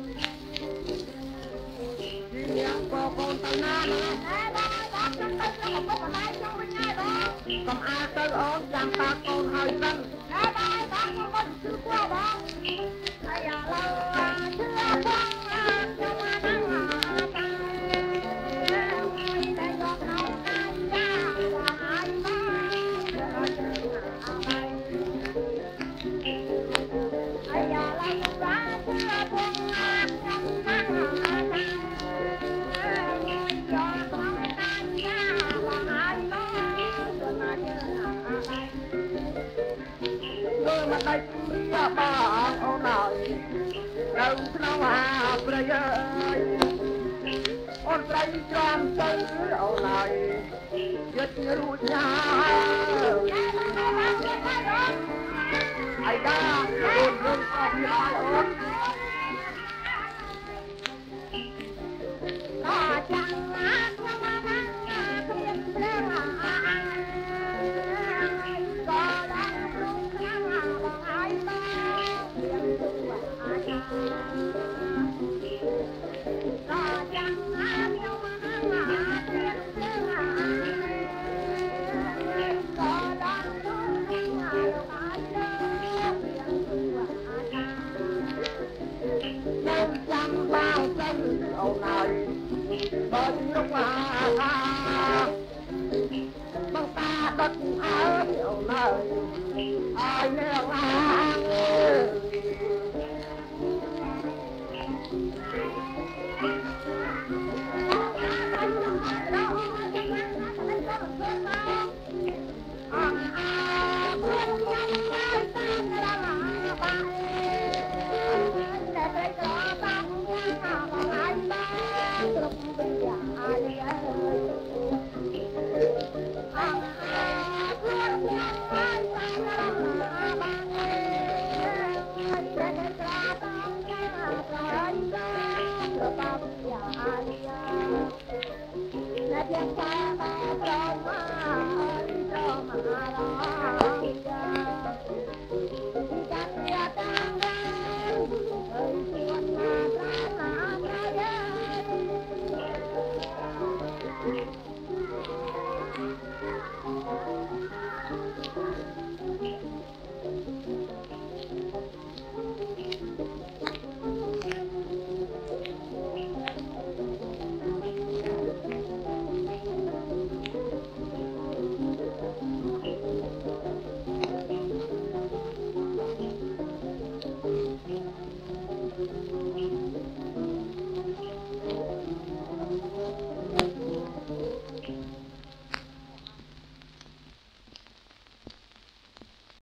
ជីញ៉ាំក៏កូនទៅណាណាតែបងបងខ្ញុំទៅក្នុងឪពុកម្ដាយខ្ញុំវិញហើយបងកំអាទៅអូនចាំតាកូនហើយសិនតែបងបងខ្ញុំមកជឿគួរបង មកដៃពីបងអូនហើយនៅក្នុងអាប្រយ័យអូនស្រីច្រាំទៅអូនហើយយឹតរួចញ៉ាអីដាអូនរឿងអស់នេះហើយ bên nước hoa bao ta đất ở nhiều nơi ai nêu ai